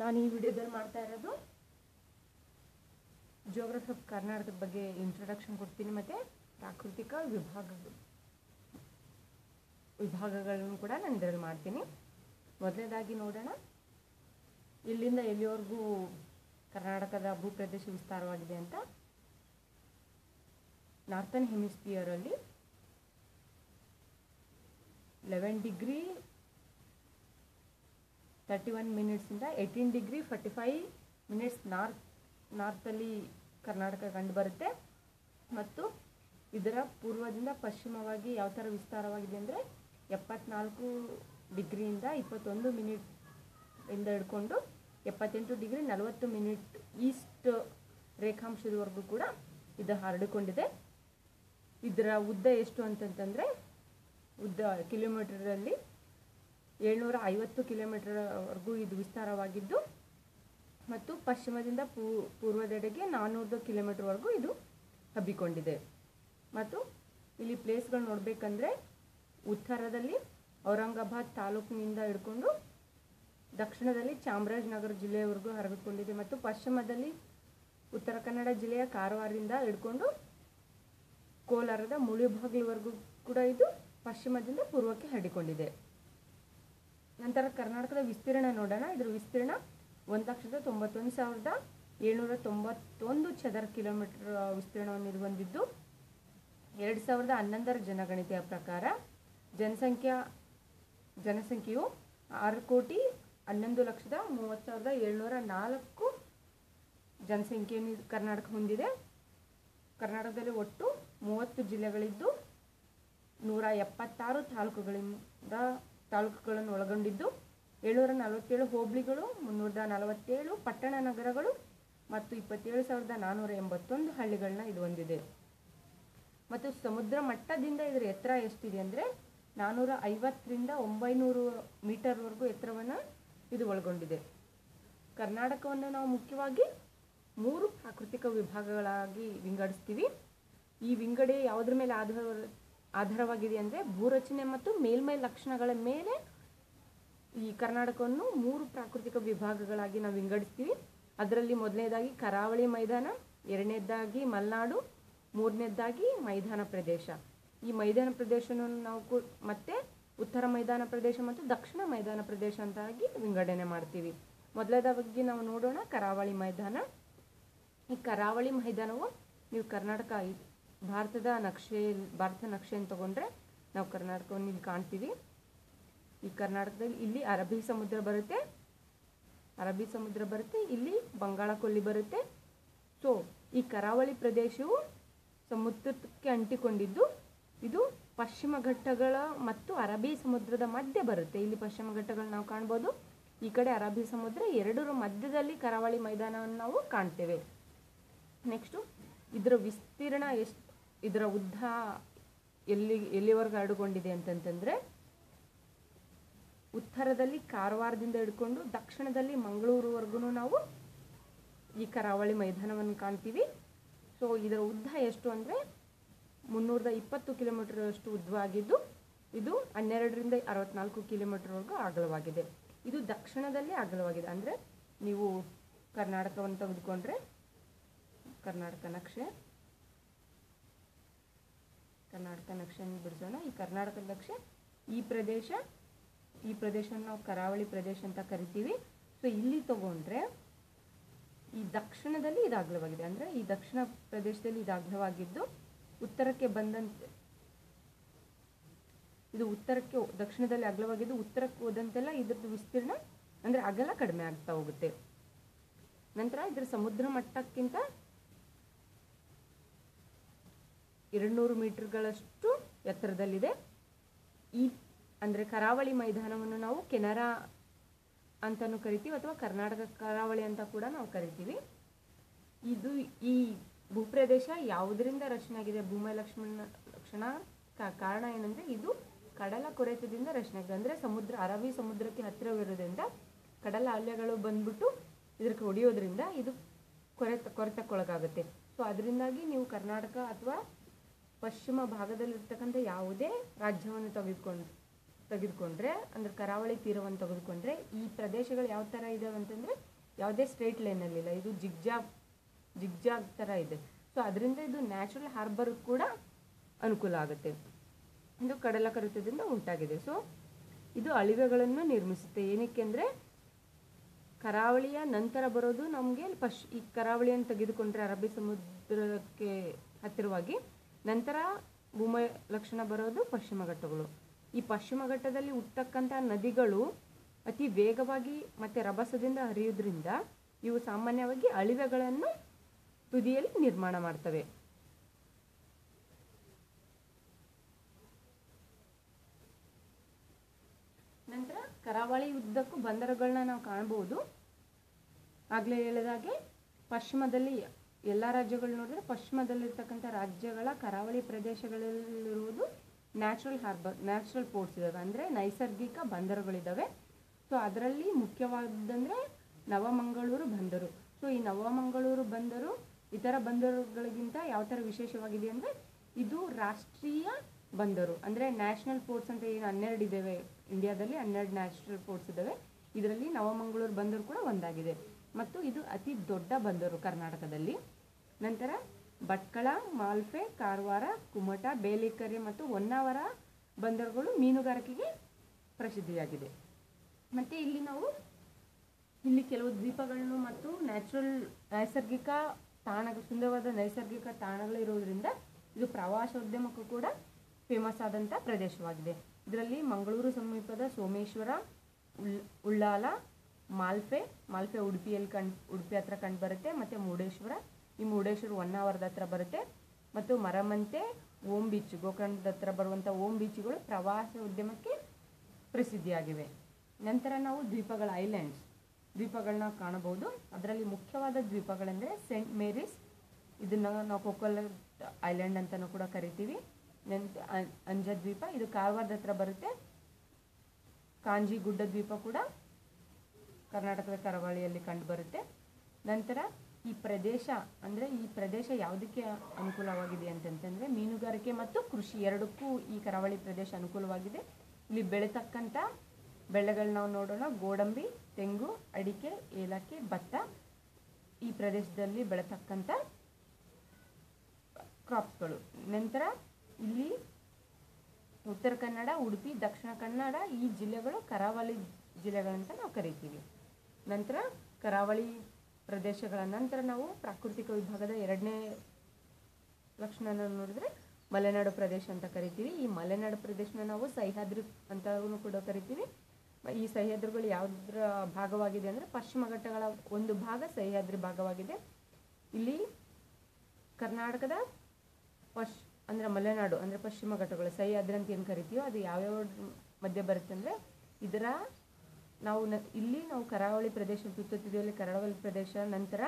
ನಾನು ಈ ವಿಡಿಯೋದಲ್ಲಿ ಮಾಡ್ತಾ ಇರೋದು ಜೋಗ್ರಫಿ ಆಫ್ ಕರ್ನಾಟಕದ ಬಗ್ಗೆ ಇಂಟ್ರೊಡಕ್ಷನ್ ಕೊಡ್ತೀನಿ ಮತ್ತು ಪ್ರಾಕೃತಿಕ ವಿಭಾಗಗಳು. ವಿಭಾಗಗಳನ್ನು ಕೂಡ ನಾನು ಇದರಲ್ಲಿ ಮಾಡ್ತೀನಿ. ಮೊದಲನೇದಾಗಿ ನೋಡೋಣ. ಇಲ್ಲಿಂದ ಎಲ್ಲಿವರೆಗೂ ಕರ್ನಾಟಕದ ಭೂಪ್ರದೇಶ ವಿಸ್ತಾರವಾಗಿದೆ ಅಂತ. ನಾರ್ತನ್ ಹೆಮಿಸ್ಪಿಯರಲ್ಲಿ eleven degree thirty one ಮಿನಿಟ್ಸಿಂದ eighteen degree forty five minutes north ನಾರ್ತಲ್ಲಿ Karnataka ಕಂಡುಬರುತ್ತೆ ಮತ್ತು ಇದರ ಪೂರ್ವದಿಂದ ಪಶ್ಚಿಮವಾಗಿ ಯಾವ ಥರ ವಿಸ್ತಾರವಾಗಿದೆ ಅಂದರೆ ಎಪ್ಪತ್ನಾಲ್ಕು ಡಿಗ್ರಿಯಿಂದ ಇಪ್ಪತ್ತೊಂದು ಮಿನಿಟ್ ಇಂದ ಹಿಡ್ಕೊಂಡು ಎಪ್ಪತ್ತೆಂಟು ಡಿಗ್ರಿ ನಲವತ್ತು ಮಿನಿಟ್ ಈಸ್ಟ್ ರೇಖಾಂಶದವರೆಗೂ ಕೂಡ ಇದು ಹರಡಿಕೊಂಡಿದೆ. ಇದರ ಉದ್ದ ಎಷ್ಟು ಅಂತಂತಂದರೆ ಉದ್ದ ಕಿಲೋಮೀಟರಲ್ಲಿ ಏಳ್ನೂರ ಐವತ್ತು ಕಿಲೋಮೀಟರ್ವರೆಗೂ ಇದು ವಿಸ್ತಾರವಾಗಿದ್ದು ಮತ್ತು ಪಶ್ಚಿಮದಿಂದ ಪೂ, ಪೂರ್ವದೆಡೆಗೆ ನಾನ್ನೂರು ಕಿಲೋಮೀಟರ್ವರೆಗೂ ಇದು ಹಬ್ಬಿಕೊಂಡಿದೆ. ಮತ್ತು ಇಲ್ಲಿ ಪ್ಲೇಸ್ಗಳು ನೋಡಬೇಕಂದ್ರೆ ಉತ್ತರದಲ್ಲಿ ಔರಂಗಾಬಾದ್ ತಾಲೂಕಿನಿಂದ ಹಿಡ್ಕೊಂಡು ದಕ್ಷಿಣದಲ್ಲಿ ಚಾಮರಾಜನಗರ ಜಿಲ್ಲೆಯವರೆಗೂ ಹರಡಿಕೊಂಡಿದೆ ಮತ್ತು ಪಶ್ಚಿಮದಲ್ಲಿ ಉತ್ತರ ಕನ್ನಡ ಜಿಲ್ಲೆಯ ಕಾರವಾರದಿಂದ ಹಿಡ್ಕೊಂಡು ಕೋಲಾರದ ಮುಳಿಬಾಗಿಲವರೆಗೂ ಕೂಡ ಇದು ಪಶ್ಚಿಮದಿಂದ ಪೂರ್ವಕ್ಕೆ ಹರಡಿಕೊಂಡಿದೆ. ನಂತರ ಕರ್ನಾಟಕದ ವಿಸ್ತೀರ್ಣ ನೋಡೋಣ. ಇದರ ವಿಸ್ತೀರ್ಣ ಒಂದು ಲಕ್ಷದ ತೊಂಬತ್ತೊಂದು ಸಾವಿರದ ಏಳ್ನೂರ ತೊಂಬತ್ತೊಂದು ಚದರ ಕಿಲೋಮೀಟರ್ ವಿಸ್ತೀರ್ಣವನ್ನು ಇದು ಹೊಂದಿದ್ದು ಎರಡು ಸಾವಿರದ ಹನ್ನೊಂದರ ಜನಗಣತಿಯ ಪ್ರಕಾರ ಜನಸಂಖ್ಯಾ, ಜನಸಂಖ್ಯೆಯು ಆರು ಕೋಟಿ ಹನ್ನೊಂದು ಲಕ್ಷದ ಮೂವತ್ತು ಸಾವಿರದ ಏಳ್ನೂರ ನಾಲ್ಕು ಜನಸಂಖ್ಯೆಯನ್ನು ಕರ್ನಾಟಕ ಹೊಂದಿದೆ. ಕರ್ನಾಟಕದಲ್ಲಿ ಒಟ್ಟು ಮೂವತ್ತು ಜಿಲ್ಲೆಗಳಿದ್ದು ನೂರ ಎಪ್ಪತ್ತಾರು ತಾಲೂಕುಗಳಿಂದ ತಾಲೂಕುಗಳನ್ನು ಒಳಗೊಂಡಿದ್ದು ಏಳ್ನೂರ ನಲವತ್ತೇಳು ಹೋಬಳಿಗಳು ಮುನ್ನೂರ ನಲವತ್ತೇಳು ಪಟ್ಟಣ ನಗರಗಳು ಮತ್ತು ಇಪ್ಪತ್ತೇಳು ಸಾವಿರದ ನಾನ್ನೂರ ಎಂಬತ್ತೊಂದು ಹಳ್ಳಿಗಳನ್ನ ಇದು ಹೊಂದಿದೆ. ಮತ್ತು ಸಮುದ್ರ ಮಟ್ಟದಿಂದ ಇದರ ಎತ್ತರ ಎಷ್ಟಿದೆ ಅಂದರೆ ನಾನ್ನೂರ ಐವತ್ತರಿಂದ ಒಂಬೈನೂರು ಮೀಟರ್ವರೆಗೂ ಎತ್ತರವನ್ನು ಇದು ಒಳಗೊಂಡಿದೆ. ಕರ್ನಾಟಕವನ್ನು ನಾವು ಮುಖ್ಯವಾಗಿ ಮೂರು ಪ್ರಾಕೃತಿಕ ವಿಭಾಗಗಳಾಗಿ ವಿಂಗಡಿಸ್ತೀವಿ. ಈ ವಿಂಗಡೆ ಯಾವುದ್ರ ಮೇಲೆ ಆಧಾರ ಆಧಾರವಾಗಿದೆ ಅಂದರೆ ಭೂರಚನೆ ಮತ್ತು ಮೇಲ್ಮೈ ಲಕ್ಷಣಗಳ ಮೇಲೆ ಈ ಕರ್ನಾಟಕವನ್ನು ಮೂರು ಪ್ರಾಕೃತಿಕ ವಿಭಾಗಗಳಾಗಿ ನಾವು ವಿಂಗಡಿಸ್ತೀವಿ. ಅದರಲ್ಲಿ ಮೊದಲನೇದಾಗಿ ಕರಾವಳಿ ಮೈದಾನ, ಎರಡನೇದಾಗಿ ಮಲೆನಾಡು, ಮೂರನೇದಾಗಿ ಮೈದಾನ ಪ್ರದೇಶ. ಈ ಮೈದಾನ ಪ್ರದೇಶವನ್ನು ನಾವು ಕು ಮತ್ತೆ ಉತ್ತರ ಮೈದಾನ ಪ್ರದೇಶ ಮತ್ತು ದಕ್ಷಿಣ ಮೈದಾನ ಪ್ರದೇಶ ಅಂತಾಗಿ ವಿಂಗಡಣೆ ಮಾಡ್ತೀವಿ. ಮೊದಲನೇದಾಗಿ ನಾವು ನೋಡೋಣ ಕರಾವಳಿ ಮೈದಾನ. ಈ ಕರಾವಳಿ ಮೈದಾನವು ನೀವು ಕರ್ನಾಟಕ ಭಾರತದ ನಕ್ಷೆ, ಭಾರತ ನಕ್ಷೆಯನ್ನು ತಗೊಂಡ್ರೆ ನಾವು ಕರ್ನಾಟಕವನ್ನು ಇಲ್ಲಿ ಕಾಣ್ತೀವಿ. ಈ ಕರ್ನಾಟಕದಲ್ಲಿ ಇಲ್ಲಿ ಅರಬ್ಬಿ ಸಮುದ್ರ ಬರುತ್ತೆ. ಅರಬ್ಬಿ ಸಮುದ್ರ ಬರುತ್ತೆ, ಇಲ್ಲಿ ಬಂಗಾಳ ಕೊಲ್ಲಿ ಬರುತ್ತೆ. ಸೊ ಈ ಕರಾವಳಿ ಪ್ರದೇಶವು ಸಮುದ್ರಕ್ಕೆ ಅಂಟಿಕೊಂಡಿದ್ದು, ಇದು ಪಶ್ಚಿಮ ಘಟ್ಟಗಳ ಮತ್ತು ಅರಬ್ಬಿ ಸಮುದ್ರದ ಮಧ್ಯೆ ಬರುತ್ತೆ. ಇಲ್ಲಿ ಪಶ್ಚಿಮ ಘಟ್ಟಗಳು ನಾವು ಕಾಣ್ಬೋದು. ಈ ಕಡೆ ಅರಬ್ಬಿ ಸಮುದ್ರ ಎರಡರ ಮಧ್ಯದಲ್ಲಿ ಕರಾವಳಿ ಮೈದಾನವನ್ನು ನಾವು ಕಾಣ್ತೇವೆ. ನೆಕ್ಸ್ಟು ಇದರ ವಿಸ್ತೀರ್ಣ ಎಷ್ಟು? ಇದರ ಉದ್ದ ಎಲ್ಲಿ, ಎಲ್ಲಿವರೆಗೂ ಹರಡಿಕೊಂಡಿದೆ ಅಂತಂತಂದರೆ, ಉತ್ತರದಲ್ಲಿ ಕಾರವಾರದಿಂದ ಹಿಡ್ಕೊಂಡು ದಕ್ಷಿಣದಲ್ಲಿ ಮಂಗಳೂರುವರೆಗೂ ನಾವು ಈ ಕರಾವಳಿ ಮೈದಾನವನ್ನು ಕಾಣ್ತೀವಿ. ಸೊ ಇದರ ಉದ್ದ ಎಷ್ಟು ಅಂದರೆ ಮುನ್ನೂರದ ಇಪ್ಪತ್ತು ಕಿಲೋಮೀಟರ್ ಅಷ್ಟು ಉದ್ದವಾಗಿದ್ದು, ಇದು ಹನ್ನೆರಡರಿಂದ ಅರವತ್ನಾಲ್ಕು ಕಿಲೋಮೀಟರ್ವರೆಗೂ ಅಗಲವಾಗಿದೆ. ಇದು ದಕ್ಷಿಣದಲ್ಲಿ ಅಗಲವಾಗಿದೆ. ಅಂದರೆ ನೀವು ಕರ್ನಾಟಕವನ್ನು ತೆಗೆದುಕೊಂಡ್ರೆ, ಕರ್ನಾಟಕ ನಕ್ಷೆ ಕರ್ನಾಟಕ ನಕ್ಷೆಯನ್ನು ಬಿಡಿಸೋಣ. ಈ ಕರ್ನಾಟಕದ ನಕ್ಷೆ, ಈ ಪ್ರದೇಶ, ಈ ಪ್ರದೇಶವನ್ನು ನಾವು ಕರಾವಳಿ ಪ್ರದೇಶ ಅಂತ ಕರಿತೀವಿ. ಸೊ ಇಲ್ಲಿ ತಗೊಂಡ್ರೆ ಈ ದಕ್ಷಿಣದಲ್ಲಿ ಇದು ಅಗ್ಲವಾಗಿದೆ. ಅಂದರೆ ಈ ದಕ್ಷಿಣ ಪ್ರದೇಶದಲ್ಲಿ ಇದು ಅಗ್ಲವಾಗಿದ್ದು, ಉತ್ತರಕ್ಕೆ ಬಂದಂತೆ, ಇದು ಉತ್ತರಕ್ಕೆ, ದಕ್ಷಿಣದಲ್ಲಿ ಅಗ್ಲವಾಗಿದ್ದು, ಉತ್ತರಕ್ಕೆ ಹೋದಂತೆಲ್ಲ ಇದ್ರದ್ದು ವಿಸ್ತೀರ್ಣ ಅಂದರೆ ಅಗಲ ಕಡಿಮೆ ಆಗ್ತಾ ಹೋಗುತ್ತೆ. ನಂತರ ಇದರ ಸಮುದ್ರ ಮಟ್ಟಕ್ಕಿಂತ ಎರಡುನೂರು ಮೀಟರ್ಗಳಷ್ಟು ಎತ್ತರದಲ್ಲಿದೆ. ಈ ಅಂದರೆ ಕರಾವಳಿ ಮೈದಾನವನ್ನು ನಾವು ಕೆನರಾ ಅಂತಲೂ ಕರಿತೀವಿ ಅಥವಾ ಕರ್ನಾಟಕ ಕರಾವಳಿ ಅಂತ ಕೂಡ ನಾವು ಕರಿತೀವಿ. ಇದು ಈ ಭೂಪ್ರದೇಶ ಯಾವುದರಿಂದ ರಚನೆ ಆಗಿದೆ? ಭೂಮಿ ಲಕ್ಷ್ಮಣ, ಲಕ್ಷಣ ಕಾರಣ ಏನಂದರೆ ಇದು ಕಡಲ ಕೊರೆತದಿಂದ ರಚನೆ ಆಗಿದೆ. ಅಂದರೆ ಸಮುದ್ರ, ಅರಬ್ಬಿ ಸಮುದ್ರಕ್ಕೆ ಹತ್ತಿರವಿರೋದ್ರಿಂದ ಕಡಲ ಅಲೆಗಳು ಬಂದ್ಬಿಟ್ಟು ಇದಕ್ಕೆ ಹೊಡೆಯೋದ್ರಿಂದ ಇದು ಕೊರೆತ, ಕೊರೆತಕ್ಕೊಳಗಾಗುತ್ತೆ. ಸೊ ಅದರಿಂದಾಗಿ ನೀವು ಕರ್ನಾಟಕ ಅಥವಾ ಪಶ್ಚಿಮ ಭಾಗದಲ್ಲಿರ್ತಕ್ಕಂಥ ಯಾವುದೇ ರಾಜ್ಯವನ್ನು ತೆಗೆದುಕೊಂಡು, ತೆಗೆದುಕೊಂಡ್ರೆ, ಅಂದರೆ ಕರಾವಳಿ ತೀರವನ್ನು ತೆಗೆದುಕೊಂಡ್ರೆ, ಈ ಪ್ರದೇಶಗಳು ಯಾವ ಥರ ಇದಾವೆ ಅಂತಂದರೆ, ಯಾವುದೇ ಸ್ಟ್ರೇಟ್ ಲೈನಲ್ಲಿಲ್ಲ ಇದು ಜಿಗ್ಜಾಗ್ ಜಿಗ್ಜಾಗ್ ಥರ ಇದೆ. ಸೊ ಅದರಿಂದ ಇದು ನ್ಯಾಚುರಲ್ ಹಾರ್ಬರ್ ಕೂಡ ಅನುಕೂಲ ಆಗುತ್ತೆ. ಇದು ಕಡಲ ಕರೆತದಿಂದ ಉಂಟಾಗಿದೆ. ಸೊ ಇದು ಅಳಿವೆಗಳನ್ನು ನಿರ್ಮಿಸುತ್ತೆ. ಏನಕ್ಕೆ ಅಂದರೆ, ಕರಾವಳಿಯ ನಂತರ ಬರೋದು ನಮಗೆ ಪಶ್, ಈ ಕರಾವಳಿಯನ್ನು ತೆಗೆದುಕೊಂಡ್ರೆ ಅರಬ್ಬಿ ಸಮುದ್ರಕ್ಕೆ ಹತ್ತಿರವಾಗಿ ನಂತರ ಭೂಮ ಲಕ್ಷಣ ಬರೋದು ಪಶ್ಚಿಮ ಘಟ್ಟಗಳು. ಈ ಪಶ್ಚಿಮ ಘಟ್ಟದಲ್ಲಿ ಹುಟ್ಟತಕ್ಕಂಥ ನದಿಗಳು ಅತಿ ವೇಗವಾಗಿ ಮತ್ತು ರಭಸದಿಂದ ಹರಿಯೋದ್ರಿಂದ ಇವು ಸಾಮಾನ್ಯವಾಗಿ ಅಳಿವೆಗಳನ್ನು ತುದಿಯಲ್ಲಿ ನಿರ್ಮಾಣ ಮಾಡ್ತವೆ. ನಂತರ ಕರಾವಳಿ ಉದ್ದಕ್ಕೂ ಬಂದರುಗಳನ್ನ ನಾವು ಕಾಣಬಹುದು ಆಗಲೇ ಹೇಳಿದಾಗೆ ಪಶ್ಚಿಮದಲ್ಲಿ ಎಲ್ಲ ರಾಜ್ಯಗಳು ನೋಡಿದ್ರೆ ಪಶ್ಚಿಮದಲ್ಲಿರ್ತಕ್ಕಂಥ ರಾಜ್ಯಗಳ ಕರಾವಳಿ ಪ್ರದೇಶಗಳಲ್ಲಿರುವುದು ನ್ಯಾಚುರಲ್ ಹಾರ್ಬರ್, ನ್ಯಾಚುರಲ್ ಪೋರ್ಟ್ಸ್ ಇದ್ದಾವೆ ಅಂದರೆ ನೈಸರ್ಗಿಕ ಬಂದರುಗಳಿದ್ದಾವೆ ಸೊ ಅದರಲ್ಲಿ ಮುಖ್ಯವಾದಂದರೆ ನವಮಂಗಳೂರು ಬಂದರು. ಸೊ ಈ ನವಮಂಗಳೂರು ಬಂದರು, ಇತರ ಬಂದರುಗಳಿಗಿಂತ ಯಾವ ಥರ ವಿಶೇಷವಾಗಿದೆ ಅಂದರೆ ಇದು ರಾಷ್ಟ್ರೀಯ ಬಂದರು. ಅಂದರೆ ನ್ಯಾಷನಲ್ ಪೋರ್ಟ್ಸ್ ಅಂತ ಏನು ಹನ್ನೆರಡು ಇದ್ದಾವೆ ಇಂಡಿಯಾದಲ್ಲಿ ಹನ್ನೆರಡು ನ್ಯಾಷನಲ್ ಪೋರ್ಟ್ಸ್ ಇದ್ದಾವೆ ಇದರಲ್ಲಿ ನವಮಂಗಳೂರು ಬಂದರು ಕೂಡ ಒಂದಾಗಿದೆ. ಮತ್ತು ಇದು ಅತಿ ದೊಡ್ಡ ಬಂದರು ಕರ್ನಾಟಕದಲ್ಲಿ. ನಂತರ ಭಟ್ಕಳ, ಮಾಲ್ಪೆ, ಕಾರವಾರ, ಕುಮಟ, ಬೇಲಿಕರೆ ಮತ್ತು ಹೊನ್ನಾವರ ಬಂದರುಗಳು ಮೀನುಗಾರಿಕೆಗೆ ಪ್ರಸಿದ್ಧಿಯಾಗಿದೆ. ಮತ್ತು ಇಲ್ಲಿ ನಾವು ಇಲ್ಲಿ ಕೆಲವು ದ್ವೀಪಗಳನ್ನು ಮತ್ತು ನ್ಯಾಚುರಲ್ ನೈಸರ್ಗಿಕ ತಾಣ ಸುಂದರವಾದ ನೈಸರ್ಗಿಕ ತಾಣಗಳಿರೋದ್ರಿಂದ ಇದು ಪ್ರವಾಸೋದ್ಯಮಕ್ಕೂ ಕೂಡ ಫೇಮಸ್ ಆದಂಥ ಪ್ರದೇಶವಾಗಿದೆ. ಇದರಲ್ಲಿ ಮಂಗಳೂರು ಸಮೀಪದ ಸೋಮೇಶ್ವರ, ಉಳ್, ಉಳ್ಳಾಲ ಮಾಲ್ಫೆ ಮಾಲ್ಫೆ ಉಡುಪಿಯಲ್ಲಿ ಕಂಡು, ಉಡುಪಿ ಹತ್ರ ಕಂಡುಬರುತ್ತೆ ಮತ್ತು ಮುರುಡೇಶ್ವರ ಈ ಮುರುಡೇಶ್ವರ ಅವರ್ದ ಹತ್ರ ಬರುತ್ತೆ. ಮತ್ತು ಮರಮಂತೆ ಓಂ ಬೀಚ್ ಗೋಕರ್ಣದ ಹತ್ರ ಬರುವಂಥ ಓಂ ಬೀಚ್ಗಳು ಪ್ರವಾಸೋದ್ಯಮಕ್ಕೆ ಪ್ರಸಿದ್ಧಿಯಾಗಿವೆ. ನಂತರ ನಾವು ದ್ವೀಪಗಳ ಐಲ್ಯಾಂಡ್ಸ್ ದ್ವೀಪಗಳನ್ನ ಕಾಣಬಹುದು. ಅದರಲ್ಲಿ ಮುಖ್ಯವಾದ ದ್ವೀಪಗಳೆಂದರೆ ಸೇಂಟ್ ಮೇರಿಸ್ ಇದನ್ನು ನಾವು ಕೊಕ್ಕಲ್ ಐಲ್ಯಾಂಡ್ ಅಂತಲೂ ಕೂಡ ಕರಿತೀವಿ. ನಂತರ ಅಂಜ ದ್ವೀಪ, ಇದು ಕಾರವಾರದ ಹತ್ರ ಬರುತ್ತೆ. ಕಾಂಜಿ ಗುಡ್ಡ ದ್ವೀಪ ಕೂಡ ಕರ್ನಾಟಕದ ಕರಾವಳಿಯಲ್ಲಿ ಕಂಡುಬರುತ್ತೆ ನಂತರ ಈ ಪ್ರದೇಶ ಅಂದರೆ ಈ ಪ್ರದೇಶ ಯಾವುದಕ್ಕೆ ಅನುಕೂಲವಾಗಿದೆ ಅಂತಂತಂದರೆ ಮೀನುಗಾರಿಕೆ ಮತ್ತು ಕೃಷಿ ಎರಡಕ್ಕೂ ಈ ಕರಾವಳಿ ಪ್ರದೇಶ ಅನುಕೂಲವಾಗಿದೆ. ಇಲ್ಲಿ ಬೆಳೆತಕ್ಕಂಥ ಬೆಳೆಗಳು ನಾವು ನೋಡೋಣ. ಗೋಡಂಬಿ, ತೆಂಗು, ಅಡಿಕೆ, ಏಲಕ್ಕಿ, ಭತ್ತ ಈ ಪ್ರದೇಶದಲ್ಲಿ ಬೆಳೆತಕ್ಕಂಥ ಕ್ರಾಪ್ಸ್ಗಳು. ನಂತರ ಇಲ್ಲಿ ಉತ್ತರ ಕನ್ನಡ, ಉಡುಪಿ, ದಕ್ಷಿಣ ಕನ್ನಡ ಈ ಜಿಲ್ಲೆಗಳು ಕರಾವಳಿ ಜಿಲ್ಲೆಗಳಂತ ನಾವು ಕರಿತೀವಿ. ನಂತರ ಕರಾವಳಿ ಪ್ರದೇಶಗಳ ನಂತರ ನಾವು ಪ್ರಾಕೃತಿಕ ವಿಭಾಗದ ಎರಡನೇ ಲಕ್ಷಣನ ನೋಡಿದ್ರೆ ಮಲೆನಾಡು ಪ್ರದೇಶ ಅಂತ ಕರಿತೀವಿ. ಈ ಮಲೆನಾಡು ಪ್ರದೇಶನ ನಾವು ಸಹ್ಯಾದ್ರಿ ಅಂತಲೂ ಕೂಡ ಕರಿತೀವಿ. ಈ ಸಹ್ಯಾದ್ರಿಗಳು ಯಾವುದರ ಭಾಗವಾಗಿದೆ ಅಂದರೆ ಪಶ್ಚಿಮ ಘಟ್ಟಗಳ ಒಂದು ಭಾಗ ಸಹ್ಯಾದ್ರಿ ಭಾಗವಾಗಿದೆ. ಇಲ್ಲಿ ಕರ್ನಾಟಕದ ಪಶ್ ಅಂದರೆ ಮಲೆನಾಡು ಅಂದರೆ ಪಶ್ಚಿಮ ಘಟ್ಟಗಳು ಸಹ್ಯಾದ್ರಿ ಅಂತ ಏನು ಕರಿತೀವೋ ಅದು ಯಾವ್ಯಾವ ಮಧ್ಯೆ ಬರುತ್ತೆ ಅಂದರೆ ಇದರ ನಾವು ನ, ಇಲ್ಲಿ ನಾವು ಕರಾವಳಿ ಪ್ರದೇಶ ಸುತ್ತಿದ್ದೇವೆ ಕರಾವಳಿ ಪ್ರದೇಶ, ನಂತರ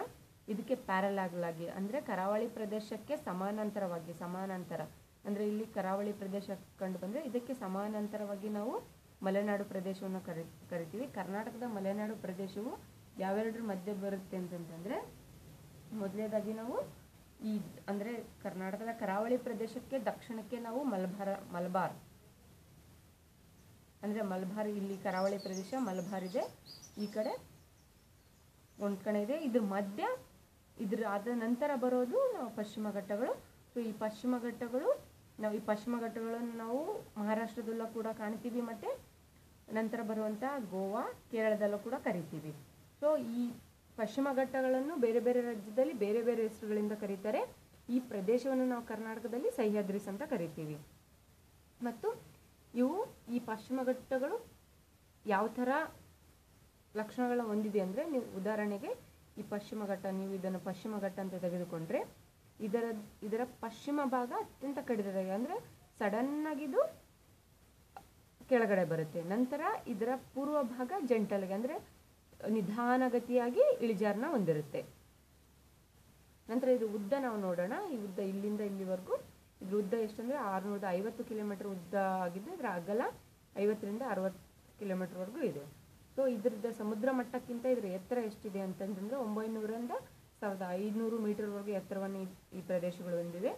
ಇದಕ್ಕೆ ಪ್ಯಾರಲಾಗಲಾಗಿ ಅಂದರೆ ಕರಾವಳಿ ಪ್ರದೇಶಕ್ಕೆ ಸಮಾನಾಂತರವಾಗಿ, ಸಮಾನಾಂತರ. ಅಂದರೆ ಇಲ್ಲಿ ಕರಾವಳಿ ಪ್ರದೇಶ ಕಂಡು ಬಂದರೆ ಇದಕ್ಕೆ ಸಮಾನಾಂತರವಾಗಿ ನಾವು ಮಲೆನಾಡು ಪ್ರದೇಶವನ್ನು ಕರಿ, ಕರಿತೀವಿ. ಕರ್ನಾಟಕದ ಮಲೆನಾಡು ಪ್ರದೇಶವು ಯಾವೆರಡರ ಮಧ್ಯೆ ಬರುತ್ತೆ ಅಂತಂತಂದರೆ ಮೊದಲನೇದಾಗಿ ನಾವು ಈ, ಅಂದರೆ ಕರ್ನಾಟಕದ ಕರಾವಳಿ ಪ್ರದೇಶಕ್ಕೆ, ದಕ್ಷಿಣಕ್ಕೆ ನಾವು ಮಲಬಾರ, ಮಲಬಾರ್. ಅಂದರೆ ಮಲಬಾರ್ ಇಲ್ಲಿ ಕರಾವಳಿ ಪ್ರದೇಶ, ಮಲಬಾರ್ ಇದೆ. ಈ ಕಡೆ ಒಂದು ಕಡೆ ಇದೆ. ಇದ್ರ ಮಧ್ಯ, ಇದ್ರ ಆದ ನಂತರ ಬರೋದು ನಾವು ಪಶ್ಚಿಮ ಘಟ್ಟಗಳು. ಸೊ ಈ ಪಶ್ಚಿಮ ಘಟ್ಟಗಳು, ನಾವು ಈ ಪಶ್ಚಿಮ ಘಟ್ಟಗಳನ್ನು ನಾವು ಮಹಾರಾಷ್ಟ್ರದಲ್ಲೂ ಕೂಡ ಕಾಣ್ತೀವಿ ಮತ್ತು ನಂತರ ಬರುವಂಥ ಗೋವಾ, ಕೇರಳದಲ್ಲೂ ಕೂಡ ಕರಿತೀವಿ. ಸೊ ಈ ಪಶ್ಚಿಮ ಘಟ್ಟಗಳನ್ನು ಬೇರೆ ಬೇರೆ ರಾಜ್ಯದಲ್ಲಿ ಬೇರೆ ಬೇರೆ ಹೆಸರುಗಳಿಂದ ಕರೀತಾರೆ. ಈ ಪ್ರದೇಶವನ್ನು ನಾವು ಕರ್ನಾಟಕದಲ್ಲಿ ಸಹ್ಯಾದ್ರಿಸ್ ಅಂತ ಕರಿತೀವಿ. ಮತ್ತು ಇವು ಈ ಪಶ್ಚಿಮ ಘಟ್ಟಗಳು ಯಾವ ಥರ ಲಕ್ಷಣಗಳ ಹೊಂದಿದೆ ಅಂದರೆ ನೀವು ಉದಾಹರಣೆಗೆ ಈ ಪಶ್ಚಿಮ ಘಟ್ಟ ನೀವು ಇದನ್ನು ಪಶ್ಚಿಮ ಘಟ್ಟ ಅಂತ ತೆಗೆದುಕೊಂಡ್ರೆ ಇದರ ಇದರ ಪಶ್ಚಿಮ ಭಾಗ ಅತ್ಯಂತ ಕಡಿದಾಗಿದೆ. ಅಂದರೆ ಸಡನ್ನಾಗಿದು ಕೆಳಗಡೆ ಬರುತ್ತೆ. ನಂತರ ಇದರ ಪೂರ್ವ ಭಾಗ ಜಂಟಲ್ಗೆ ಅಂದರೆ ನಿಧಾನಗತಿಯಾಗಿ ಇಳಿಜಾರನ್ನ ಹೊಂದಿರುತ್ತೆ. ನಂತರ ಇದು ಉದ್ದ ನಾವು ನೋಡೋಣ. ಈ ಉದ್ದ ಇಲ್ಲಿಂದ ಇಲ್ಲಿವರೆಗೂ ಇದ್ರ ಉದ್ದ ಎಷ್ಟಂದರೆ ಆರುನೂರದ ಐವತ್ತು ಕಿಲೋಮೀಟರ್ ಉದ್ದ ಆಗಿದ್ದು ಇದರ ಅಗಲ ಐವತ್ತರಿಂದ ಅರವತ್ತು ಕಿಲೋಮೀಟರ್ವರೆಗೂ ಇದೆ. ಸೊ ಇದ್ರದ್ದು ಸಮುದ್ರ ಮಟ್ಟಕ್ಕಿಂತ ಇದರ ಎತ್ತರ ಎಷ್ಟಿದೆ ಅಂತಂದ್ರೆ ಒಂಬೈನೂರಿಂದ ಸಾವಿರದ ಐದುನೂರು ಮೀಟರ್ವರೆಗೂ ಎತ್ತರವನ್ನು ಈ- ಪ್ರದೇಶಗಳು ಹೊಂದಿವೆ.